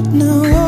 out now.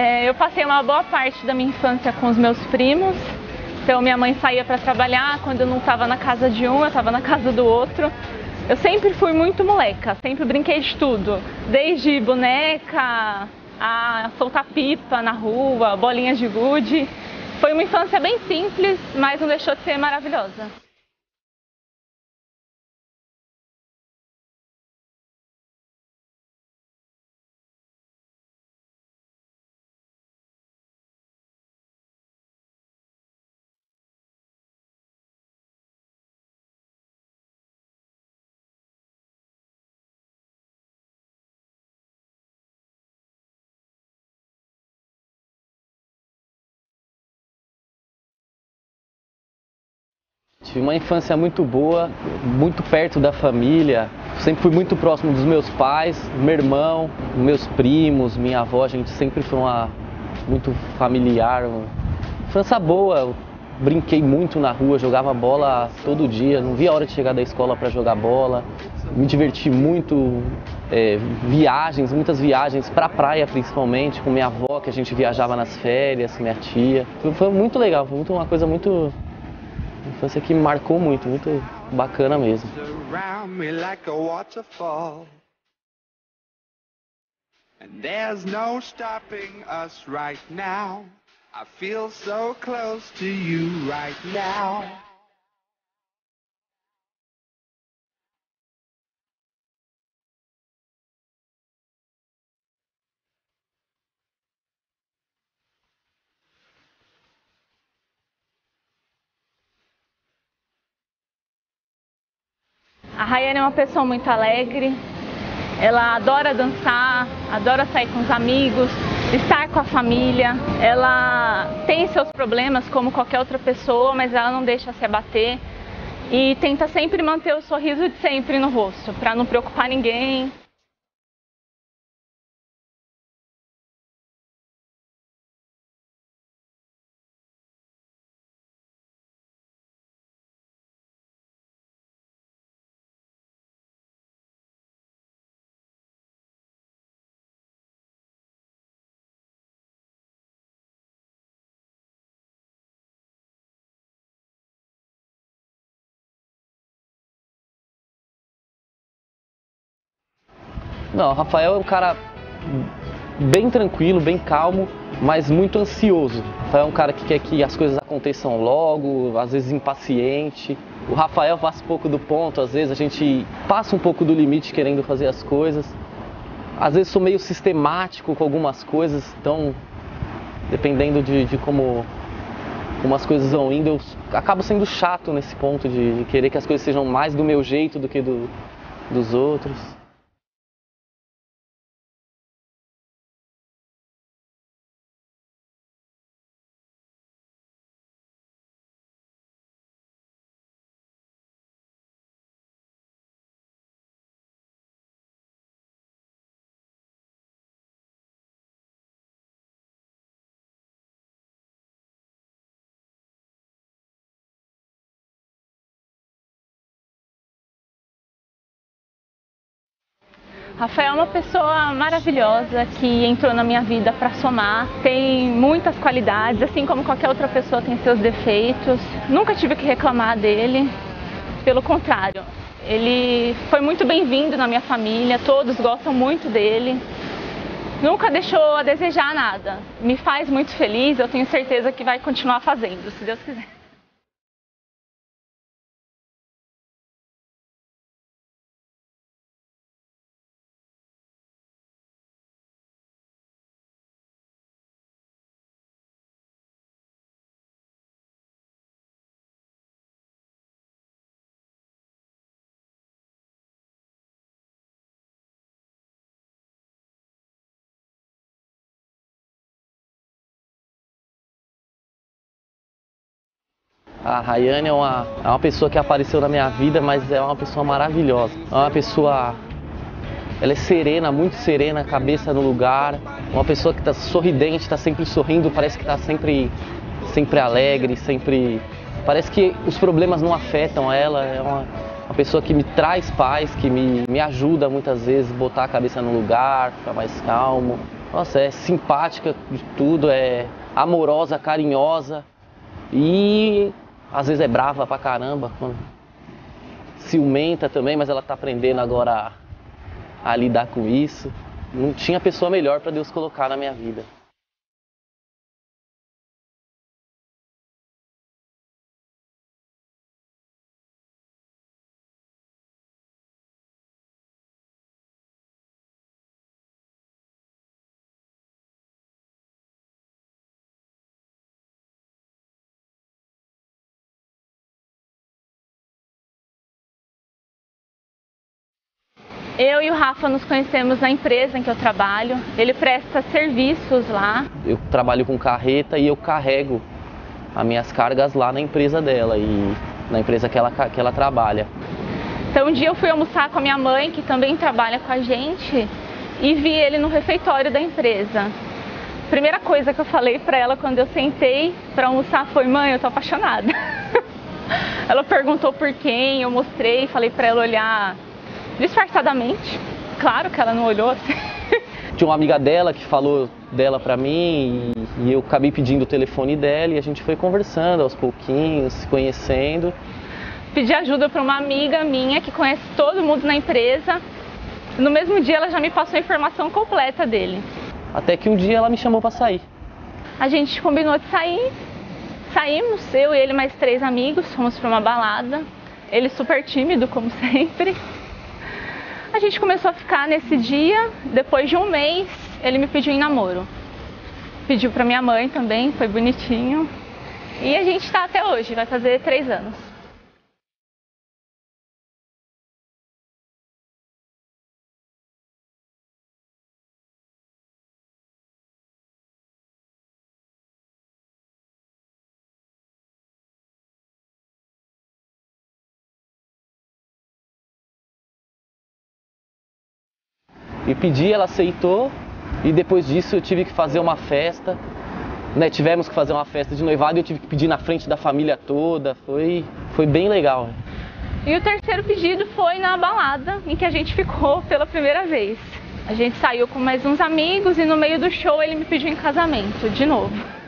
É, eu passei uma boa parte da minha infância com os meus primos. Então minha mãe saía para trabalhar, quando eu não estava na casa de um, eu estava na casa do outro. Eu sempre fui muito moleca, sempre brinquei de tudo, desde boneca a soltar pipa na rua, bolinhas de gude. Foi uma infância bem simples, mas não deixou de ser maravilhosa. Tive uma infância muito boa, muito perto da família. Sempre fui muito próximo dos meus pais, meu irmão, meus primos, minha avó. A gente sempre foi uma muito familiar. Infância boa. Brinquei muito na rua, jogava bola todo dia. Não via a hora de chegar da escola para jogar bola. Me diverti muito. é, viagens, muitas viagens para praia principalmente, com minha avó, que a gente viajava nas férias, minha tia. Foi muito legal, foi muito, uma coisa muito infância que marcou muito, muito bacana mesmo. And there's no stopping us right now. I feel so close to you right now. Rayane é uma pessoa muito alegre, ela adora dançar, adora sair com os amigos, estar com a família. Ela tem seus problemas como qualquer outra pessoa, mas ela não deixa se abater e tenta sempre manter o sorriso de sempre no rosto, para não preocupar ninguém. Não, o Rafael é um cara bem tranquilo, bem calmo, mas muito ansioso. O Rafael é um cara que quer que as coisas aconteçam logo, às vezes impaciente. O Rafael passa um pouco do ponto, às vezes a gente passa um pouco do limite querendo fazer as coisas. Às vezes sou meio sistemático com algumas coisas, então dependendo de, de como, como as coisas vão indo, eu acabo sendo chato nesse ponto de, de querer que as coisas sejam mais do meu jeito do que do, dos outros. Rafael é uma pessoa maravilhosa que entrou na minha vida para somar. Tem muitas qualidades, assim como qualquer outra pessoa tem seus defeitos. Nunca tive que reclamar dele. Pelo contrário, ele foi muito bem-vindo na minha família, todos gostam muito dele. Nunca deixou a desejar nada. Me faz muito feliz, eu tenho certeza que vai continuar fazendo, se Deus quiser. A Rayane é uma, é uma pessoa que apareceu na minha vida, mas é uma pessoa maravilhosa. É uma pessoa. Ela é serena, muito serena, cabeça no lugar. Uma pessoa que está sorridente, está sempre sorrindo, parece que está sempre, sempre alegre, sempre. Parece que os problemas não afetam ela. É uma, uma pessoa que me traz paz, que me, me ajuda muitas vezes a botar a cabeça no lugar, ficar mais calmo. Nossa, é simpática de tudo, é amorosa, carinhosa e às vezes é brava pra caramba, ciumenta também, mas ela tá aprendendo agora a, a lidar com isso. Não tinha pessoa melhor para Deus colocar na minha vida. Eu e o Rafa nos conhecemos na empresa em que eu trabalho. Ele presta serviços lá. Eu trabalho com carreta e eu carrego as minhas cargas lá na empresa dela e na empresa que ela, que ela trabalha. Então um dia eu fui almoçar com a minha mãe, que também trabalha com a gente, e vi ele no refeitório da empresa. Primeira coisa que eu falei para ela quando eu sentei para almoçar foi: "Mãe, eu tô apaixonada". ela perguntou por quem, eu mostrei, falei para ela olhar disfarçadamente. Claro que ela não olhou assim. Tinha uma amiga dela que falou dela pra mim e, e eu acabei pedindo o telefone dela e a gente foi conversando aos pouquinhos, se conhecendo. Pedi ajuda para uma amiga minha que conhece todo mundo na empresa. No mesmo dia ela já me passou a informação completa dele. Até que um dia ela me chamou para sair. A gente combinou de sair. Saímos, eu e ele mais três amigos, fomos para uma balada. Ele super tímido, como sempre. A gente começou a ficar nesse dia, depois de um mês, ele me pediu em namoro. Pediu para minha mãe também, foi bonitinho. E a gente está até hoje, vai fazer três anos. E pedi, ela aceitou. E depois disso eu tive que fazer uma festa. Né, tivemos que fazer uma festa de noivado e eu tive que pedir na frente da família toda. Foi, foi bem legal. E o terceiro pedido foi na balada em que a gente ficou pela primeira vez. A gente saiu com mais uns amigos e no meio do show ele me pediu em casamento de novo.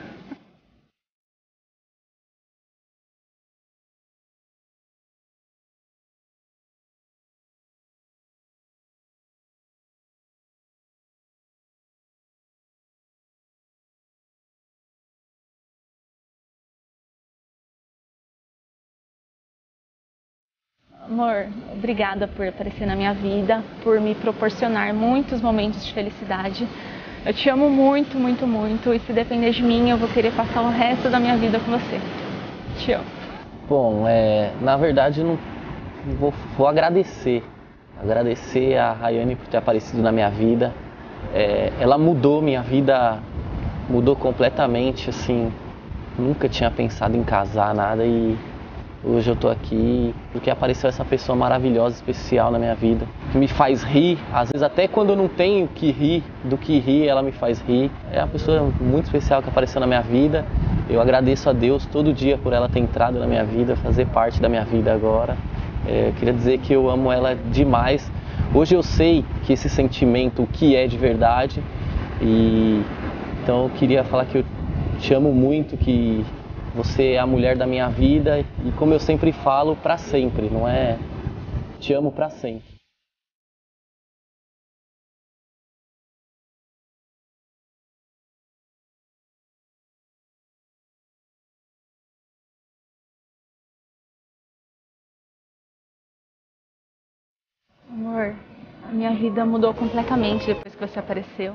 Amor, obrigada por aparecer na minha vida, por me proporcionar muitos momentos de felicidade. Eu te amo muito, muito, muito e se depender de mim, eu vou querer passar o resto da minha vida com você. Te amo. Bom, é, na verdade, não vou, vou agradecer. Agradecer a Rayane por ter aparecido na minha vida. É, ela mudou minha vida, mudou completamente, assim. Nunca tinha pensado em casar, nada e Hoje eu tô aqui porque apareceu essa pessoa maravilhosa, especial na minha vida, que me faz rir, às vezes até quando eu não tenho que rir, do que rir, ela me faz rir. É uma pessoa muito especial que apareceu na minha vida. Eu agradeço a Deus todo dia por ela ter entrado na minha vida, fazer parte da minha vida agora. É, eu queria dizer que eu amo ela demais. hoje eu sei que esse sentimento, o que é de verdade, e então eu queria falar que eu te amo muito, que você é a mulher da minha vida e como eu sempre falo, para sempre, não é? Te amo para sempre. Amor, a minha vida mudou completamente depois que você apareceu.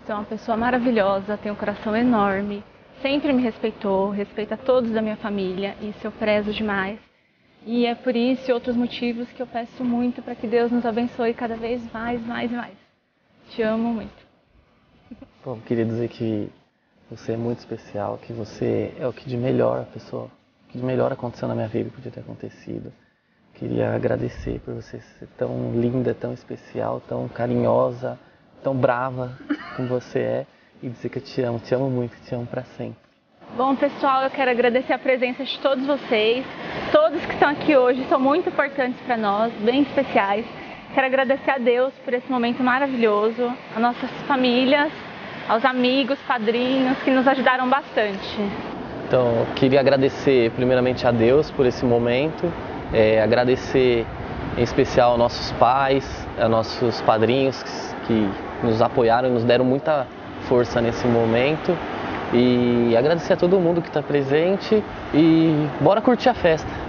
Você é uma pessoa maravilhosa, tem um coração enorme, sempre me respeitou, respeita todos da minha família, isso eu prezo demais. E é por isso e outros motivos que eu peço muito para que Deus nos abençoe cada vez mais, mais e mais. Te amo muito. Bom, queria dizer que você é muito especial, que você é o que de melhor, pessoa, o que de melhor aconteceu na minha vida, podia ter acontecido. Queria agradecer por você ser tão linda, tão especial, tão carinhosa, tão brava como você é e dizer que eu te amo, te amo muito, te amo para sempre. Bom, pessoal, eu quero agradecer a presença de todos vocês. Todos que estão aqui hoje são muito importantes para nós, bem especiais. Quero agradecer a Deus por esse momento maravilhoso, a nossas famílias, aos amigos, padrinhos que nos ajudaram bastante. Então, eu queria agradecer primeiramente a Deus por esse momento, é, agradecer em especial aos nossos pais, a nossos padrinhos que, que nos apoiaram e nos deram muita força nesse momento. E agradecer a todo mundo que está presente e bora curtir a festa.